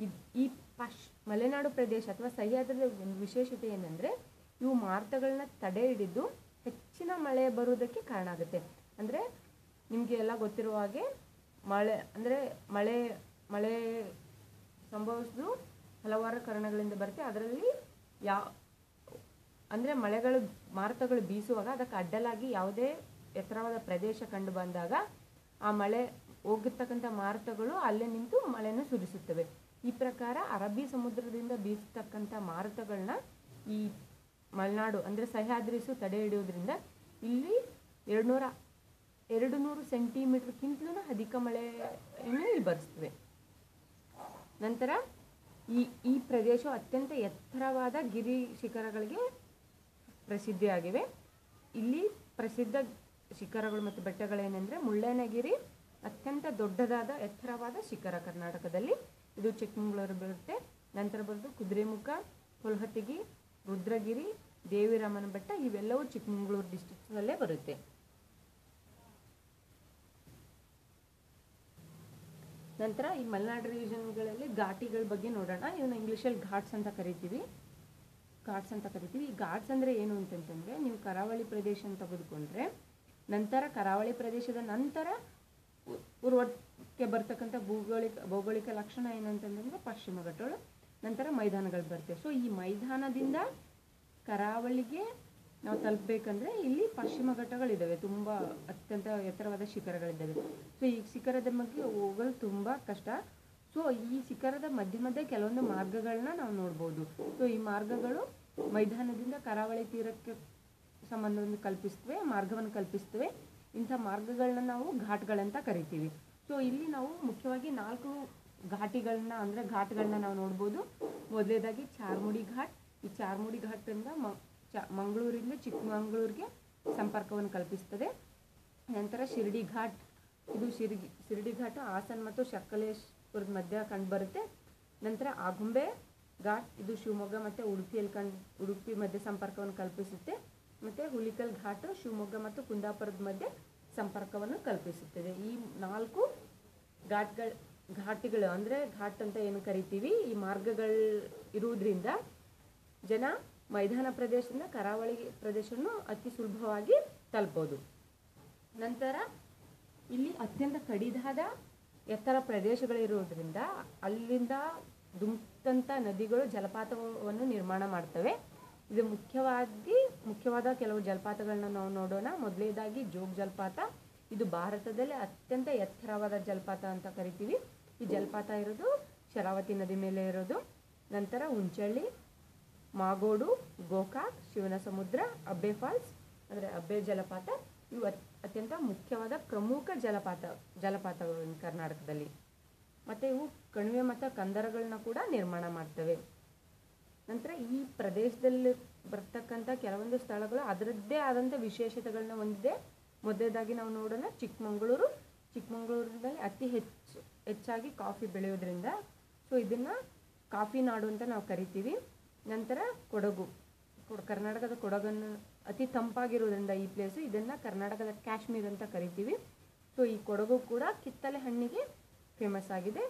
ಇದು, ಈ ಪಶ್, ಮಲೆನಾಡು ಪ್ರದೇಶ ಅಥವಾ ಸಹ್ಯಾದ್ರದ ಒಂದು ವಿಶೇಷತೆ ಏನಂದರೆ ಇವು ಮಾರುತಗಳನ್ನ ತಡೆ ಹಿಡಿದು ಹೆಚ್ಚಿನ ಮಳೆ ಬರುವುದಕ್ಕೆ ಕಾರಣ ಆಗುತ್ತೆ. ಅಂದರೆ ನಿಮಗೆ ಎಲ್ಲ ಗೊತ್ತಿರುವ ಹಾಗೆ ಮಳೆ, ಅಂದರೆ ಮಳೆ ಮಳೆ ಸಂಭವಿಸೋದು ಹಲವಾರು ಕಾರಣಗಳಿಂದ ಬರುತ್ತೆ. ಅದರಲ್ಲಿ ಯಾವ ಅಂದರೆ ಮಳೆಗಳು, ಮಾರುತಗಳು ಬೀಸುವಾಗ ಅದಕ್ಕೆ ಅಡ್ಡಲಾಗಿ ಯಾವುದೇ ಎತ್ತರವಾದ ಪ್ರದೇಶ ಕಂಡು ಬಂದಾಗ ಆ ಮಳೆ ಹೋಗಿರ್ತಕ್ಕಂಥ ಮಾರುತಗಳು ಅಲ್ಲೇ ನಿಂತು ಮಳೆಯನ್ನು ಸುರಿಸುತ್ತವೆ. ಈ ಪ್ರಕಾರ ಅರಬ್ಬಿ ಸಮುದ್ರದಿಂದ ಬೀಸತಕ್ಕಂಥ ಮಾರುತಗಳನ್ನ ಈ ಮಲೆನಾಡು, ಅಂದರೆ ಸಹ್ಯಾದ್ರಿಸು ತಡೆ ಹಿಡಿಯೋದ್ರಿಂದ ಇಲ್ಲಿ ಎರಡುನೂರ ಎರಡು ನೂರು ಸೆಂಟಿಮೀಟರ್ಗಿಂತಲೂ ಅಧಿಕ ಮಳೆಯನ್ನು ಇಲ್ಲಿ ಬರೆಸ್ತವೆ ನಂತರ ಈ ಈ ಪ್ರದೇಶವು ಅತ್ಯಂತ ಎತ್ತರವಾದ ಗಿರಿ ಶಿಖರಗಳಿಗೆ ಪ್ರಸಿದ್ಧಿಯಾಗಿವೆ. ಇಲ್ಲಿ ಪ್ರಸಿದ್ಧ ಶಿಖರಗಳು ಮತ್ತು ಬೆಟ್ಟಗಳೇನೆಂದರೆ ಮುಳ್ಳಯ್ಯನಗಿರಿ, ಅತ್ಯಂತ ದೊಡ್ಡದಾದ ಎತ್ತರವಾದ ಶಿಖರ ಕರ್ನಾಟಕದಲ್ಲಿ. ಇದು ಚಿಕ್ಕಮಗಳೂರು ಬರುತ್ತೆ. ನಂತರ ಬರೋದು ಕುದುರೆಮುಖ ಕೊಲ್ಹತ್ತಿಗಿ ರುದ್ರಗಿರಿ, ದೇವಿರಾಮನ ಬೆಟ್ಟ, ಇವೆಲ್ಲವೂ ಚಿಕ್ಕಮಗಳೂರು ಡಿಸ್ಟಿಕ್ನಲ್ಲೇ ಬರುತ್ತೆ. ನಂತರ ಈ ಮಲೆನಾಡು ರೀಜನ್ಗಳಲ್ಲಿ ಘಾಟಿಗಳ ಬಗ್ಗೆ ನೋಡೋಣ. ಇವನ್ನ ಇಂಗ್ಲೀಷಲ್ಲಿ ಘಾಟ್ಸ್ ಅಂತ ಕರಿತೀವಿ. ಘಾಟ್ಸ್ ಅಂತ ಕರಿತೀವಿ. ಈ ಘಾಟ್ಸ್ ಅಂದರೆ ಏನು ಅಂತಂತಂದರೆ, ನೀವು ಕರಾವಳಿ ಪ್ರದೇಶ ಅಂತ ತೆಗೆದುಕೊಂಡ್ರೆ, ನಂತರ ಕರಾವಳಿ ಪ್ರದೇಶದ ನಂತರ ಪೂರ್ವಕ್ಕೆ ಬರ್ತಕ್ಕಂಥ ಭೂಗೋಳಿಕ, ಭೌಗೋಳಿಕ ಲಕ್ಷಣ ಏನಂತಂದ್ರೆ ಪಶ್ಚಿಮ ಘಟ್ಟಗಳು ನಂತರ ಮೈದಾನಗಳು ಬರ್ತವೆ ಸೊ ಈ ಮೈದಾನದಿಂದ ಕರಾವಳಿಗೆ ನಾವು ತಲುಪಬೇಕಂದ್ರೆ ಇಲ್ಲಿ ಪಶ್ಚಿಮ ಘಟ್ಟಗಳಿದ್ದಾವೆ. ತುಂಬ ಅತ್ಯಂತ ಎತ್ತರವಾದ ಶಿಖರಗಳಿದ್ದಾವೆ. ಸೊ ಈ ಶಿಖರದ ಬಗ್ಗೆ ಹೋಗಲು ತುಂಬ ಕಷ್ಟ. ಸೊ ಈ ಶಿಖರದ ಮಧ್ಯ ಮಧ್ಯೆ ಕೆಲವೊಂದು ಮಾರ್ಗಗಳನ್ನ ನಾವು ನೋಡ್ಬೋದು. ಸೊ ಈ ಮಾರ್ಗಗಳು ಮೈದಾನದಿಂದ ಕರಾವಳಿ ತೀರಕ್ಕೆ ಸಂಬಂಧವನ್ನು ಕಲ್ಪಿಸ್ತವೆ, ಮಾರ್ಗವನ್ನು ಕಲ್ಪಿಸ್ತವೆ. ಇಂಥ ಮಾರ್ಗಗಳನ್ನ ನಾವು ಘಾಟ್ಗಳಂತ ಕರಿತೀವಿ. ಸೊ ಇಲ್ಲಿ ನಾವು ಮುಖ್ಯವಾಗಿ ನಾಲ್ಕು ಘಾಟಿಗಳನ್ನ ಅಂದರೆ ಘಾಟ್ಗಳನ್ನ ನಾವು ನೋಡ್ಬೋದು. ಮೊದಲೇದಾಗಿ ಚಾರ್ಮುಡಿ ಘಾಟ್. ಈ ಚಾರ್ಮುಡಿ ಘಾಟಿಂದ ಮ ಚ ಮಂಗಳೂರಿಂದ ಚಿಕ್ಕಮಗಳೂರಿಗೆ ಸಂಪರ್ಕವನ್ನು ಕಲ್ಪಿಸ್ತದೆ. ನಂತರ ಶಿರಡಿ ಘಾಟ್ ಇದು ಶಿರ್ಗಿ ಶಿರ್ಡಿ ಘಾಟ್ ಹಾಸನ್ ಮತ್ತು ಶಕ್ಕಲೇಶ್ಪುರದ ಮಧ್ಯ ಕಂಡುಬರುತ್ತೆ ನಂತರ ಆಗುಂಬೆ ಘಾಟ್, ಇದು ಶಿವಮೊಗ್ಗ ಮತ್ತು ಉಡುಪಿಯಲ್ಲಿ ಕಂಡು, ಉಡುಪಿ ಮಧ್ಯೆ ಸಂಪರ್ಕವನ್ನು ಕಲ್ಪಿಸುತ್ತೆ. ಮತ್ತು ಹುಲಿಕಲ್ ಘಾಟ್, ಶಿವಮೊಗ್ಗ ಮತ್ತು ಕುಂದಾಪುರದ ಮಧ್ಯೆ ಸಂಪರ್ಕವನ್ನು ಕಲ್ಪಿಸುತ್ತದೆ. ಈ ನಾಲ್ಕು ಘಾಟ್ಗಳು, ಘಾಟಿಗಳು ಅಂದರೆ ಘಾಟ್ ಅಂತ ಏನು ಕರಿತೀವಿ? ಈ ಮಾರ್ಗಗಳು ಇರುವುದರಿಂದ ಜನ ಮೈದಾನ ಪ್ರದೇಶದಿಂದ ಕರಾವಳಿ ಪ್ರದೇಶವನ್ನು ಅತಿ ಸುಲಭವಾಗಿ ತಲುಪೋದು. ನಂತರ ಇಲ್ಲಿ ಅತ್ಯಂತ ಕಡಿದಾದ ಎತ್ತರ ಪ್ರದೇಶಗಳಿರೋದ್ರಿಂದ ಅಲ್ಲಿಂದ ದುಮ್ತಂತ ನದಿಗಳು ಜಲಪಾತವನ್ನು ನಿರ್ಮಾಣ ಮಾಡ್ತವೆ. ಇದು ಮುಖ್ಯವಾಗಿ, ಮುಖ್ಯವಾದ ಕೆಲವು ಜಲಪಾತಗಳನ್ನ ನಾವು ನೋಡೋಣ. ಮೊದಲನೇದಾಗಿ ಜೋಗ್ ಜಲಪಾತ. ಇದು ಭಾರತದಲ್ಲಿ ಅತ್ಯಂತ ಎತ್ತರವಾದ ಜಲಪಾತ ಅಂತ ಕರಿತೀವಿ. ಈ ಜಲಪಾತ ಇರೋದು ಶರಾವತಿ ನದಿ ಮೇಲೆ ಇರೋದು. ನಂತರ ಉಂಚಳ್ಳಿ ಮಾಗೋಡು, ಗೋಕಾಕ್ ಶಿವನ ಸಮುದ್ರ ಅಬ್ಬೆ ಫಾಲ್ಸ್, ಅಂದರೆ ಅಬ್ಬೆ ಜಲಪಾತ, ಇವು ಅತ್- ಅತ್ಯಂತ ಮುಖ್ಯವಾದ ಪ್ರಮುಖ ಜಲಪಾತ, ಜಲಪಾತಗಳು ಕರ್ನಾಟಕದಲ್ಲಿ. ಮತ್ತು ಇವು ಕಣಿವೆ ಮತ್ತು ಕಂದರಗಳನ್ನ ಕೂಡ ನಿರ್ಮಾಣ ಮಾಡ್ತವೆ. ನಂತರ ಈ ಪ್ರದೇಶದಲ್ಲಿ ಬರ್ತಕ್ಕಂಥ ಕೆಲವೊಂದು ಸ್ಥಳಗಳು ಅದರದ್ದೇ ಆದಂಥ ವಿಶೇಷತೆಗಳನ್ನ ಹೊಂದಿದೆ. ಮೊದಲನೇದಾಗಿ ನಾವು ನೋಡೋಣ ಚಿಕ್ಕಮಗಳೂರು. ಚಿಕ್ಕಮಗಳೂರಿನಲ್ಲಿ ಅತಿ ಹೆಚ್ಚು ಹೆಚ್ಚಾಗಿ ಕಾಫಿ ಬೆಳೆಯೋದ್ರಿಂದ ಸೊ ಇದನ್ನು ಕಾಫಿ ನಾಡು ಅಂತ ನಾವು ಕರಿತೀವಿ. ನಂತರ ಕೊಡಗು. ಕೊಡ ಕರ್ನಾಟಕದ ಕೊಡಗನ್ನು ಅತಿ ತಂಪಾಗಿರೋದ್ರಿಂದ ಈ ಪ್ಲೇಸು ಇದನ್ನು ಕರ್ನಾಟಕದ ಕಾಶ್ಮೀರ್ ಅಂತ ಕರಿತೀವಿ. ಸೊ ಈ ಕೊಡಗು ಕೂಡ ಕಿತ್ತಲೆ ಹಣ್ಣಿಗೆ ಫೇಮಸ್ ಆಗಿದೆ.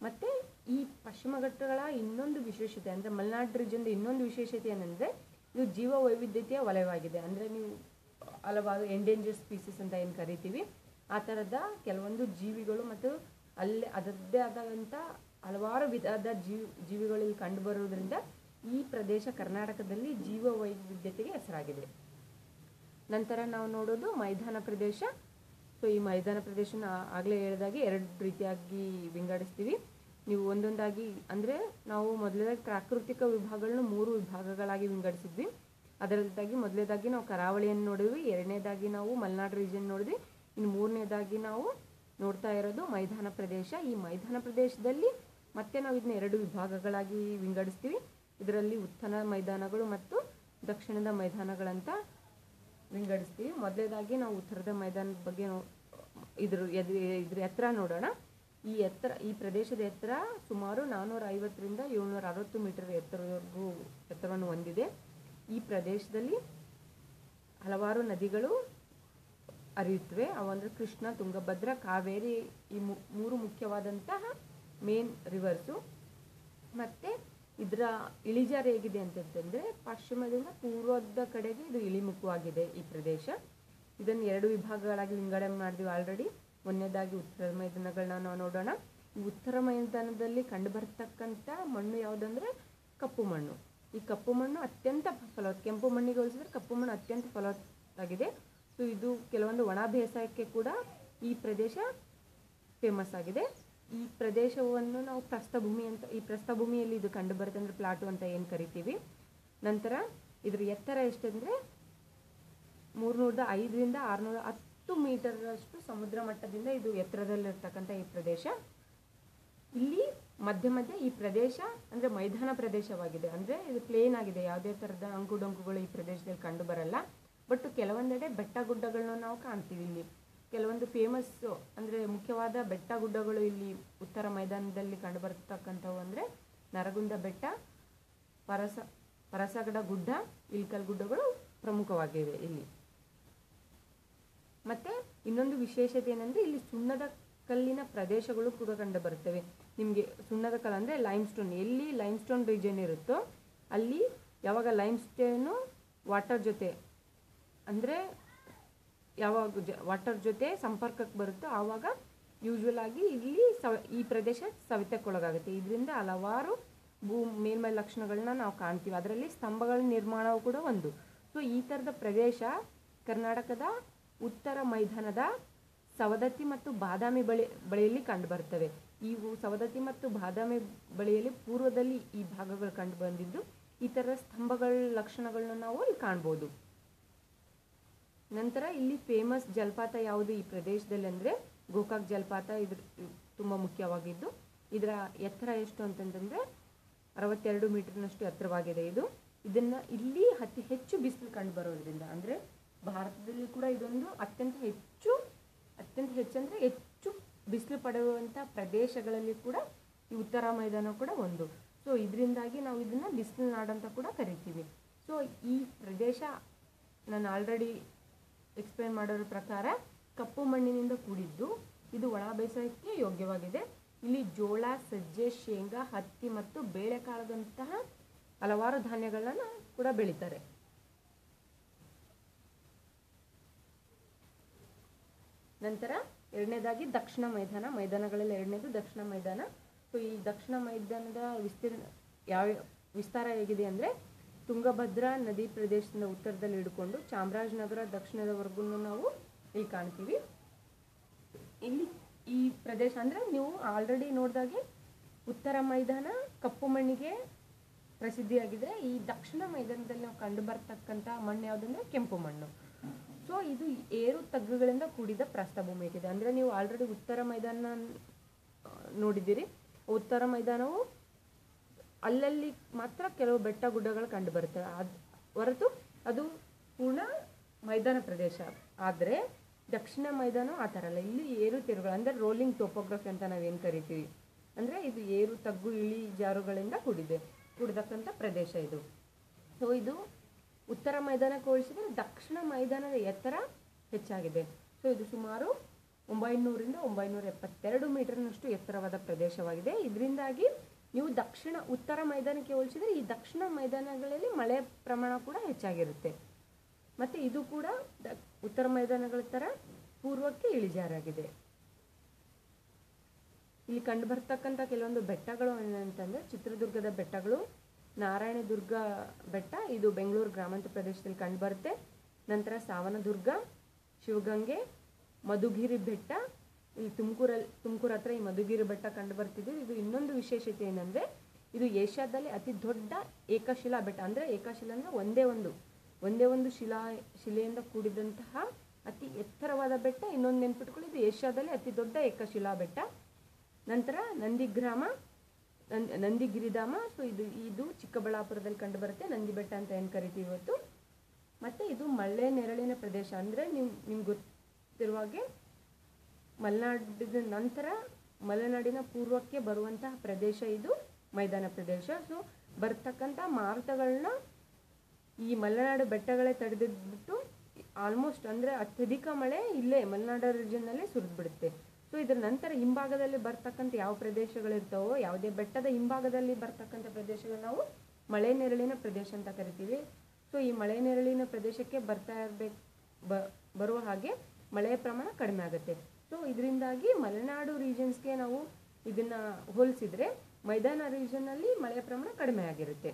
ಮತ್ತು ಈ ಪಶ್ಚಿಮ ಘಟ್ಟಗಳ ಇನ್ನೊಂದು ವಿಶೇಷತೆ ಅಂದರೆ ಮಲೆನಾಡು ರೀಜನ್ದ ಇನ್ನೊಂದು ವಿಶೇಷತೆ ಏನಂದರೆ ಇದು ಜೀವ ವೈವಿಧ್ಯತೆಯ ವಲಯವಾಗಿದೆ. ಅಂದರೆ ನೀವು ಹಲವಾರು ಎಂಡೇಂಜರ್ ಸ್ಪೀಸೀಸ್ ಅಂತ ಏನು ಕರಿತೀವಿ. ಆ ಥರದ ಕೆಲವೊಂದು ಜೀವಿಗಳು ಮತ್ತು ಅಲ್ಲೇ ಅದರದ್ದೇ ಆದಂಥ ಹಲವಾರು ವಿಧದ ಜೀವಿ ಜೀವಿಗಳು ಇಲ್ಲಿ ಕಂಡುಬರುವುದರಿಂದ ಈ ಪ್ರದೇಶ ಕರ್ನಾಟಕದಲ್ಲಿ ಜೀವ ವೈವಿಧ್ಯತೆಗೆ ಹೆಸರಾಗಿದೆ. ನಂತರ ನಾವು ನೋಡೋದು ಮೈದಾನ ಪ್ರದೇಶ. ಸೊ, ಈ ಮೈದಾನ ಪ್ರದೇಶನ ಆಗಲೇ ಹೇಳಿದಾಗೆ ಎರಡು ರೀತಿಯಾಗಿ ವಿಂಗಡಿಸ್ತೀವಿ. ನೀವು ಒಂದೊಂದಾಗಿ ಅಂದರೆ ನಾವು ಮೊದಲನೇದಾಗಿ ಪ್ರಾಕೃತಿಕ ವಿಭಾಗಗಳನ್ನ ಮೂರು ವಿಭಾಗಗಳಾಗಿ ವಿಂಗಡಿಸಿದ್ವಿ. ಅದರದ್ದಾಗಿ ಮೊದಲನೇದಾಗಿ ನಾವು ಕರಾವಳಿಯನ್ನು ನೋಡಿದ್ವಿ, ಎರಡನೇದಾಗಿ ನಾವು ಮಲೆನಾಡು ರೀಜನ್ ನೋಡಿದ್ವಿ, ಇನ್ನು ಮೂರನೇದಾಗಿ ನಾವು ನೋಡ್ತಾ ಇರೋದು ಮೈದಾನ ಪ್ರದೇಶ. ಈ ಮೈದಾನ ಪ್ರದೇಶದಲ್ಲಿ ಮತ್ತೆ ನಾವು ಇದನ್ನ ಎರಡು ವಿಭಾಗಗಳಾಗಿ ವಿಂಗಡಿಸ್ತೀವಿ. ಇದರಲ್ಲಿ ಉತ್ತರ ಮೈದಾನಗಳು ಮತ್ತು ದಕ್ಷಿಣದ ಮೈದಾನಗಳಂತ ವಿಂಗಡಿಸ್ತೀವಿ. ಮೊದಲೇದಾಗಿ ನಾವು ಉತ್ತರದ ಮೈದಾನದ ಬಗ್ಗೆ ಇದ್ರ ಇದ್ರ ಎತ್ತರ ನೋಡೋಣ. ಈ ಎತ್ತರ ಈ ಪ್ರದೇಶದ ಎತ್ತರ ಸುಮಾರು ನಾನ್ನೂರ ಐವತ್ತರಿಂದ ಏಳ್ನೂರ ಅರವತ್ತು ಮೀಟರ್ ಎತ್ತರವರೆಗೂ ಎತ್ತರವನ್ನು ಹೊಂದಿದೆ. ಈ ಪ್ರದೇಶದಲ್ಲಿ ಹಲವಾರು ನದಿಗಳು ಹರಿಯುತ್ತವೆ. ಅವಂದ್ರೆ ಕೃಷ್ಣ, ತುಂಗಭದ್ರ, ಕಾವೇರಿ ಈ ಮೂರು ಮುಖ್ಯವಾದಂತಹ ಮೇನ್ ರಿವರ್ಸು ಮತ್ತು ಇದರ ಇಳಿಜಾರು ಹೇಗಿದೆ ಅಂತಂತಂದರೆ ಪಶ್ಚಿಮದಿಂದ ಪೂರ್ವದ ಕಡೆಗೆ ಇದು ಇಳಿಮುಖವಾಗಿದೆ ಈ ಪ್ರದೇಶ. ಇದನ್ನು ಎರಡು ವಿಭಾಗಗಳಾಗಿ ವಿಂಗಡಣೆ ಮಾಡಿದ್ವಿ ಆಲ್ರೆಡಿ ಒಂದನೇದಾಗಿ ಉತ್ತರ ಮೈದಾನಗಳನ್ನ ನಾವು ನೋಡೋಣ. ಉತ್ತರ ಮೈದಾನದಲ್ಲಿ ಕಂಡುಬರ್ತಕ್ಕಂಥ ಮಣ್ಣು ಯಾವುದಂದ್ರೆ ಕಪ್ಪು ಮಣ್ಣು. ಈ ಕಪ್ಪು ಮಣ್ಣು ಅತ್ಯಂತ ಫಲವತ್ ಕೆಂಪು ಮಣ್ಣಿಗೆ ಹೋಲಿಸಿದ್ರೆ ಕಪ್ಪು ಮಣ್ಣು ಅತ್ಯಂತ ಫಲವತ್ತಾಗಿದೆ. ಸೊ ಇದು ಕೆಲವೊಂದು ಒಣ ಬೇಸಾಯಕ್ಕೆ ಕೂಡ ಈ ಪ್ರದೇಶ ಫೇಮಸ್ ಆಗಿದೆ. ಈ ಪ್ರದೇಶವನ್ನು ನಾವು ಪ್ರಸ್ಥಭೂಮಿ ಅಂತ, ಈ ಪ್ರಸ್ಥಭೂಮಿಯಲ್ಲಿ ಇದು ಕಂಡು ಬರುತ್ತೆ ಅಂದರೆ ಪ್ಲಾಟು ಅಂತ ಏನು ಕರಿತೀವಿ? ನಂತರ ಇದ್ರ ಎತ್ತರ ಎಷ್ಟಂದರೆ? ಮೂರ್ನೂರದ ಐದರಿಂದ ಆರುನೂರ ಹತ್ತು ಮೀಟರಷ್ಟು ಸಮುದ್ರ ಮಟ್ಟದಿಂದ ಇದು ಎತ್ತರದಲ್ಲಿರ್ತಕ್ಕಂಥ ಈ ಪ್ರದೇಶ. ಇಲ್ಲಿ ಮಧ್ಯ ಮಧ್ಯೆ ಈ ಪ್ರದೇಶ ಅಂದರೆ ಮೈದಾನ ಪ್ರದೇಶವಾಗಿದೆ. ಅಂದರೆ ಇದು ಪ್ಲೇನ್ ಆಗಿದೆ. ಯಾವುದೇ ಥರದ ಅಂಕುಡೊಂಕುಗಳು ಈ ಪ್ರದೇಶದಲ್ಲಿ ಕಂಡು ಬರಲ್ಲ. ಬಟ್ ಕೆಲವೊಂದೆಡೆ ಬೆಟ್ಟ ಗುಡ್ಡಗಳನ್ನ ನಾವು ಕಾಣ್ತೀವಿ ಇಲ್ಲಿ. ಕೆಲವೊಂದು ಫೇಮಸ್ ಅಂದರೆ ಮುಖ್ಯವಾದ ಬೆಟ್ಟ ಗುಡ್ಡಗಳು ಇಲ್ಲಿ ಉತ್ತರ ಮೈದಾನದಲ್ಲಿ ಕಂಡುಬರ್ತಕ್ಕಂಥವು ಅಂದರೆ ನರಗುಂದ ಬೆಟ್ಟ, ಪರಸ, ಪರಸಗಡ ಗುಡ್ಡ, ಇಲ್ಕಲ್ ಗುಡ್ಡಗಳು ಪ್ರಮುಖವಾಗಿವೆ ಇಲ್ಲಿ. ಮತ್ತು ಇನ್ನೊಂದು ವಿಶೇಷತೆ ಏನಂದರೆ ಇಲ್ಲಿ ಸುಣ್ಣದ ಕಲ್ಲಿನ ಪ್ರದೇಶಗಳು ಕೂಡ ಕಂಡು ಬರ್ತವೆ ನಿಮಗೆ ಸುಣ್ಣದ ಕಲ್ಲು ಅಂದರೆ ಲೈಮ್ ಸ್ಟೋನ್ ಎಲ್ಲಿ ಲೈಮ್ ಸ್ಟೋನ್ ರೀಜನ್ ಇರುತ್ತೋ ಅಲ್ಲಿ ಯಾವಾಗ ಲೈಮ್ ಸ್ಟೋನು ವಾಟರ್ ಜೊತೆ ಅಂದರೆ ಯಾವಾಗ ವಾಟರ್ ಜೊತೆ ಸಂಪರ್ಕಕ್ಕೆ ಬರುತ್ತೋ ಆವಾಗ ಯೂಶ್ವಲ್ ಆಗಿ ಇಲ್ಲಿ ಸವ, ಈ ಪ್ರದೇಶ ಸವಿತಕ್ಕೊಳಗಾಗುತ್ತೆ. ಇದರಿಂದ ಹಲವಾರು ಭೂ, ಮೇಲ್ಮೈ ಲಕ್ಷಣಗಳನ್ನ ನಾವು ಕಾಣ್ತೀವಿ. ಅದರಲ್ಲಿ ಸ್ತಂಭಗಳ ನಿರ್ಮಾಣವು ಕೂಡ ಒಂದು. ಸೊ ಈ ಥರದ ಪ್ರದೇಶ ಕರ್ನಾಟಕದ ಉತ್ತರ ಮೈದಾನದ ಸವದತ್ತಿ ಮತ್ತು ಬಾದಾಮಿ ಬಳಿ, ಬಳಿಯಲ್ಲಿ ಕಂಡುಬರ್ತವೆ ಇವು ಸವದತ್ತಿ ಮತ್ತು ಬಾದಾಮಿ ಬಳಿಯಲ್ಲಿ ಪೂರ್ವದಲ್ಲಿ ಈ ಭಾಗಗಳು ಕಂಡು ಬಂದಿದ್ದು, ಈ ಥರ ಸ್ತಂಭಗಳ ಲಕ್ಷಣಗಳನ್ನ ನಾವು ಇಲ್ಲಿ ಕಾಣ್ಬೋದು. ನಂತರ ಇಲ್ಲಿ ಫೇಮಸ್ ಜಲಪಾತ ಯಾವುದು ಈ ಪ್ರದೇಶದಲ್ಲಿ ಅಂದರೆ ಗೋಕಾಕ್ ಜಲಪಾತ ಇದ್ರ ತುಂಬ ಮುಖ್ಯವಾಗಿದ್ದು, ಇದರ ಎತ್ತರ ಎಷ್ಟು ಅಂತಂತಂದರೆ ಅರವತ್ತೆರಡು ಮೀಟರ್ನಷ್ಟು ಎತ್ತರವಾಗಿದೆ ಇದು. ಇದನ್ನು ಇಲ್ಲಿ ಅತಿ ಹೆಚ್ಚು ಬಿಸಿಲು ಕಂಡು ಬರೋದ್ರಿಂದ ಅಂದರೆ ಭಾರತದಲ್ಲಿ ಕೂಡ ಇದೊಂದು ಅತ್ಯಂತ ಹೆಚ್ಚು, ಅತ್ಯಂತ ಹೆಚ್ಚಂದರೆ ಹೆಚ್ಚು ಬಿಸಿಲು ಪಡೆಯುವಂಥ ಪ್ರದೇಶಗಳಲ್ಲಿ ಕೂಡ ಈ ಉತ್ತರ ಮೈದಾನ ಕೂಡ ಒಂದು. ಸೊ ಇದರಿಂದಾಗಿ ನಾವು ಇದನ್ನು ಬಿಸಿಲು ನಾಡಂತ ಕೂಡ ಕರಿತೀವಿ. ಸೊ ಈ ಪ್ರದೇಶ ನಾನು ಆಲ್ರೆಡಿ ಎಕ್ಸ್ಪ್ಲೇನ್ ಮಾಡೋದ್ರ ಪ್ರಕಾರ ಕಪ್ಪು ಮಣ್ಣಿನಿಂದ ಕೂಡಿದ್ದು ಇದು ಒಳ ಬೇಸಾಯಕ್ಕೆ ಯೋಗ್ಯವಾಗಿದೆ. ಇಲ್ಲಿ ಜೋಳ, ಸಜ್ಜೆ, ಶೇಂಗಾ, ಹತ್ತಿ ಮತ್ತು ಬೇಳೆಕಾಳದಂತಹ ಹಲವಾರು ಧಾನ್ಯಗಳನ್ನು ಕೂಡ ಬೆಳೀತಾರೆ. ನಂತರ ಎರಡನೇದಾಗಿ ದಕ್ಷಿಣ ಮೈದಾನ. ಮೈದಾನಗಳಲ್ಲಿ ಎರಡನೇದು ದಕ್ಷಿಣ ಮೈದಾನ. ಸೊ ಈ ದಕ್ಷಿಣ ಮೈದಾನದ ವಿಸ್ತೀರ್ಣ ಯಾವ ವಿಸ್ತಾರ ಹೇಗಿದೆ ಅಂದರೆ ತುಂಗಭದ್ರಾ ನದಿ ಪ್ರದೇಶದಿಂದ ಉತ್ತರದಲ್ಲಿ ಹಿಡ್ಕೊಂಡು ಚಾಮರಾಜನಗರ ದಕ್ಷಿಣದವರೆಗೂ ನಾವು ಇಲ್ಲಿ ಕಾಣ್ತೀವಿ. ಇಲ್ಲಿ ಈ ಪ್ರದೇಶ ಅಂದರೆ ನೀವು ಆಲ್ರೆಡಿ ನೋಡಿದಾಗೆ ಉತ್ತರ ಮೈದಾನ, ಕಪ್ಪು ಮಣ್ಣಿಗೆ ಪ್ರಸಿದ್ಧಿಯಾಗಿದ್ರೆ ಈ ದಕ್ಷಿಣ ಮೈದಾನದಲ್ಲಿ ನಾವು ಕಂಡು ಬರ್ತಕ್ಕಂಥ ಮಣ್ಣು ಯಾವುದಂದ್ರೆ ಕೆಂಪು ಮಣ್ಣು. ಸೊ ಇದು ಏರು ತಗ್ಗುಗಳಿಂದ ಕೂಡಿದ ಪ್ರಸ್ಥಭೂಮಿ ಆಗಿದೆ. ಅಂದರೆ ನೀವು ಆಲ್ರೆಡಿ ಉತ್ತರ ಮೈದಾನ ನೋಡಿದ್ದೀರಿ. ಉತ್ತರ ಮೈದಾನವು ಅಲ್ಲಲ್ಲಿ ಮಾತ್ರ ಕೆಲವು ಬೆಟ್ಟ ಗುಡ್ಡಗಳು ಕಂಡು ಬರ್ತವೆ ಅದು ಹೊರತು ಅದು ಪೂರ್ಣ ಮೈದಾನ ಪ್ರದೇಶ. ಆದರೆ ದಕ್ಷಿಣ ಮೈದಾನ ಆ ಥರ ಅಲ್ಲ. ಇಲ್ಲಿ ಏರು ತಿರುಗಳು, ಅಂದರೆ ರೋಲಿಂಗ್ ಟೋಪೋಗ್ರಫಿ ಅಂತ ನಾವೇನು ಕರಿತೀವಿ? ಅಂದರೆ ಇದು ಏರು, ತಗ್ಗು, ಇಳಿ ಜಾರುಗಳಿಂದ ಕೂಡಿದೆ ಕೂಡಿದಕ್ಕಂಥ ಪ್ರದೇಶ ಇದು. ಸೊ ಇದು ಉತ್ತರ ಮೈದಾನಕ್ಕೆ ಹೋಲಿಸಿದರೆ ದಕ್ಷಿಣ ಮೈದಾನದ ಎತ್ತರ ಹೆಚ್ಚಾಗಿದೆ. ಸೊ ಇದು ಸುಮಾರು ಒಂಬೈನೂರಿಂದ ಒಂಬೈನೂರ ಎಪ್ಪತ್ತೆರಡು ಮೀಟರ್ನಷ್ಟು ಎತ್ತರವಾದ ಪ್ರದೇಶವಾಗಿದೆ. ಇದರಿಂದಾಗಿ ನೀವು ದಕ್ಷಿಣ, ಉತ್ತರ ಮೈದಾನಕ್ಕೆ ಹೋಲಿಸಿದರೆ ಈ ದಕ್ಷಿಣ ಮೈದಾನಗಳಲ್ಲಿ ಮಳೆ ಪ್ರಮಾಣ ಕೂಡ ಹೆಚ್ಚಾಗಿರುತ್ತೆ. ಮತ್ತು ಇದು ಕೂಡ ಉತ್ತರ ಮೈದಾನಗಳ ಥರ ಪೂರ್ವಕ್ಕೆ ಇಳಿಜಾರಾಗಿದೆ. ಇಲ್ಲಿ ಕಂಡು ಬರ್ತಕ್ಕಂಥ ಕೆಲವೊಂದು ಬೆಟ್ಟಗಳು ಏನಂತಂದರೆ, ಚಿತ್ರದುರ್ಗದ ಬೆಟ್ಟಗಳು, ನಾರಾಯಣದುರ್ಗ ಬೆಟ್ಟ, ಇದು ಬೆಂಗಳೂರು ಗ್ರಾಮಾಂತರ ಪ್ರದೇಶದಲ್ಲಿ ಕಂಡುಬರುತ್ತೆ ನಂತರ ಸಾವನದುರ್ಗ, ಶಿವಗಂಗೆ, ಮಧುಗಿರಿ ಬೆಟ್ಟ ಇಲ್ಲಿ ತುಮಕೂರಲ್ಲಿ ತುಮಕೂರು ಹತ್ರ ಈ ಮಧುಗಿರಿ ಬೆಟ್ಟ ಕಂಡು ಬರ್ತಿದೆ ಇದು ಇನ್ನೊಂದು ವಿಶೇಷತೆ ಏನಂದ್ರೆ, ಇದು ಏಷ್ಯಾದಲ್ಲಿ ಅತಿ ದೊಡ್ಡ ಏಕಶಿಲಾ ಬೆಟ್ಟ. ಅಂದ್ರೆ ಏಕಶಿಲಾ ಅಂದ್ರೆ ಒಂದೇ ಒಂದು ಒಂದೇ ಒಂದು ಶಿಲಾ, ಶಿಲೆಯಿಂದ ಕೂಡಿದಂತಹ ಅತಿ ಎತ್ತರವಾದ ಬೆಟ್ಟ. ಇನ್ನೊಂದು ನೆನ್ಪಿಟ್ಕೊಳ್ಳಿ, ಇದು ಏಷ್ಯಾದಲ್ಲಿ ಅತಿ ದೊಡ್ಡ ಏಕಶಿಲಾ ಬೆಟ್ಟ. ನಂತರ ನಂದಿಗ್ರಾಮ ನಂದಿ ನಂದಿಗಿರಿಧಾಮ. ಸೊ ಇದು ಇದು ಚಿಕ್ಕಬಳ್ಳಾಪುರದಲ್ಲಿ ಕಂಡು ಬರುತ್ತೆ, ನಂದಿ ಬೆಟ್ಟ ಅಂತ ಏನು ಕರಿತೀವಿ ಇವತ್ತು. ಮತ್ತು ಇದು ಮಳೆ ನೆರಳಿನ ಪ್ರದೇಶ. ಅಂದರೆ ನೀವು ನಿಮ್ಗೆ ಗೊತ್ತಿರುವ ಹಾಗೆ ಮಲೆನಾಡಿನ ನಂತರ ಮಲೆನಾಡಿನ ಪೂರ್ವಕ್ಕೆ ಬರುವಂತಹ ಪ್ರದೇಶ ಇದು, ಮೈದಾನ ಪ್ರದೇಶ. ಸೊ ಬರ್ತಕ್ಕಂಥ ಮಾರುತಗಳನ್ನ ಈ ಮಲೆನಾಡು ಬೆಟ್ಟಗಳೇ ತಡೆದಿದ್ಬಿಟ್ಟು ಆಲ್ಮೋಸ್ಟ್ ಅಂದರೆ ಅತ್ಯಧಿಕ ಮಳೆ ಇಲ್ಲೇ ಮಲೆನಾಡು ರೀಜನ್ನಲ್ಲೇ ಸುರಿದ್ಬಿಡುತ್ತೆ. ಸೊ ಇದರ ನಂತರ ಹಿಂಭಾಗದಲ್ಲಿ ಬರ್ತಕ್ಕಂಥ ಯಾವ ಪ್ರದೇಶಗಳಿರ್ತಾವೋ, ಯಾವುದೇ ಬೆಟ್ಟದ ಹಿಂಭಾಗದಲ್ಲಿ ಬರ್ತಕ್ಕಂಥ ಪ್ರದೇಶಗಳು ನಾವು ಮಳೆ ನೆರಳಿನ ಪ್ರದೇಶ ಅಂತ ಕರಿತೀವಿ. ಸೊ ಈ ಮಳೆ ನೆರಳಿನ ಪ್ರದೇಶಕ್ಕೆ ಬರ್ತಾ ಇರಬೇಕು ಬರುವ ಹಾಗೆ ಮಳೆಯ ಪ್ರಮಾಣ ಕಡಿಮೆ ಆಗುತ್ತೆ. ಸೊ ಇದರಿಂದಾಗಿ ಮಲೆನಾಡು ರೀಜನ್ಸ್ಗೆ ನಾವು ಇದನ್ನು ಹೋಲಿಸಿದರೆ ಮೈದಾನ ರೀಜನ್ನಲ್ಲಿ ಮಳೆಯ ಪ್ರಮಾಣ ಕಡಿಮೆ ಆಗಿರುತ್ತೆ.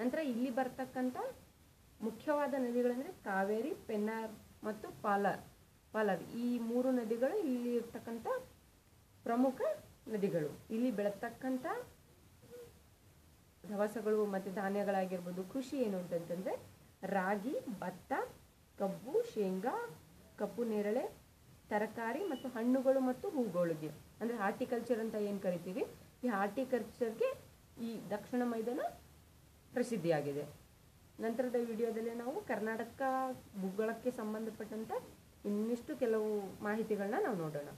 ನಂತರ ಇಲ್ಲಿ ಬರ್ತಕ್ಕಂಥ ಮುಖ್ಯವಾದ ನದಿಗಳಂದರೆ ಕಾವೇರಿ, ಪೆನ್ನಾರ್ ಮತ್ತು ಪಾಲಾರ್ ಪಾಲಾರ್ ಈ ಮೂರು ನದಿಗಳು ಇಲ್ಲಿ ಇರ್ತಕ್ಕಂಥ ಪ್ರಮುಖ ನದಿಗಳು. ಇಲ್ಲಿ ಬೆಳತಕ್ಕಂಥ ದವಸಗಳು ಮತ್ತು ಧಾನ್ಯಗಳಾಗಿರ್ಬೋದು, ಕೃಷಿ ಏನು ಅಂತಂತಂದರೆ ರಾಗಿ, ಭತ್ತ, ಕಬ್ಬು, ಶೇಂಗಾ, ಕಪ್ಪು ನೇರಳೆ ತರಕಾರಿ ಮತ್ತು ಹಣ್ಣುಗಳು ಮತ್ತು ಹೂಗಳಿಗೆ. ಅಂದರೆ ಹಾರ್ಟಿಕಲ್ಚರ್ ಅಂತ ಏನು ಕರಿತೀವಿ? ಈ ಹಾರ್ಟಿಕಲ್ಚರ್ಗೆ ಈ ದಕ್ಷಿಣ ಮೈದಾನ ಪ್ರಸಿದ್ಧಿಯಾಗಿದೆ. ನಂತರದ ವಿಡಿಯೋದಲ್ಲಿ ನಾವು ಕರ್ನಾಟಕ ಭೂಗೋಳಕ್ಕೆ ಸಂಬಂಧಪಟ್ಟಂಥ ಇನ್ನಿಷ್ಟು ಕೆಲವು ಮಾಹಿತಿಗಳನ್ನ ನಾವು ನೋಡೋಣ.